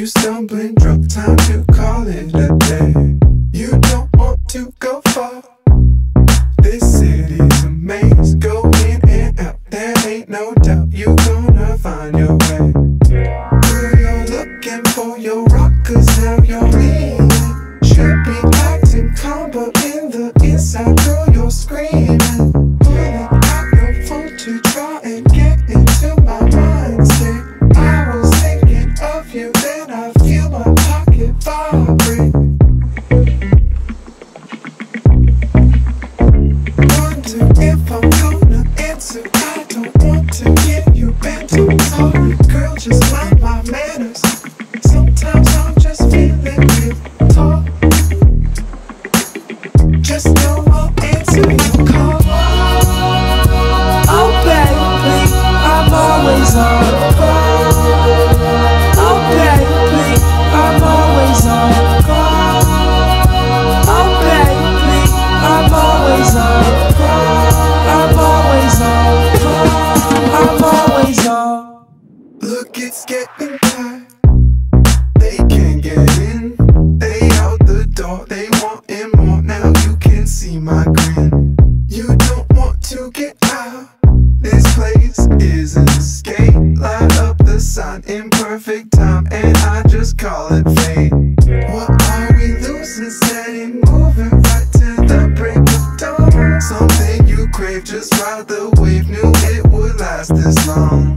you stumbling drunk. Time to call it a day. You don't want to go far. This city's a maze. Go in and out. There ain't no doubt you're gonna find your way. Girl, you're looking for your rock, cause now you're. Getting tight. They can't get in. They out the door. They wanting more. Now you can see my grin. You don't want to get out. This place is an escape. Light up the sign in perfect time, and I just call it fate. What are we losing? Steady moving right to the break of dawn. Something you crave, just ride the wave. Knew it would last this long.